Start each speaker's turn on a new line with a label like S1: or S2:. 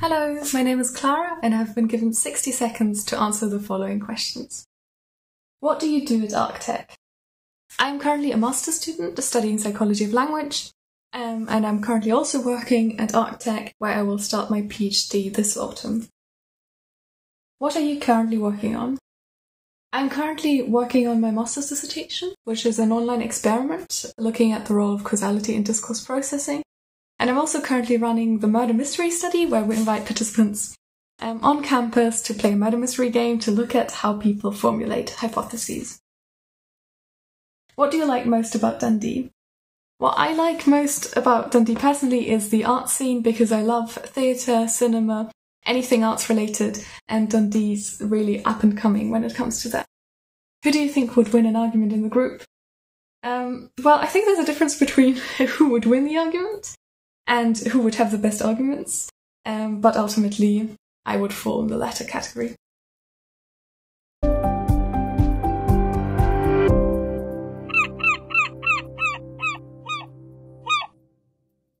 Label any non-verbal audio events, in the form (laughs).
S1: Hello, my name is Clara and I've been given 60 seconds to answer the following questions. What do you do at ARG-tech? I'm currently a master's student studying psychology of language, um, and I'm currently also working at ARG-tech where I will start my PhD this autumn. What are you currently working on? I'm currently working on my master's dissertation, which is an online experiment looking at the role of causality in discourse processing. And I'm also currently running the murder mystery study where we invite participants um, on campus to play a murder mystery game to look at how people formulate hypotheses. What do you like most about Dundee? What I like most about Dundee personally is the art scene because I love theatre, cinema, anything arts related, and Dundee's really up and coming when it comes to that. Who do you think would win an argument in the group? Um, well, I think there's a difference between (laughs) who would win the argument and who would have the best arguments, um, but ultimately I would fall in the latter category.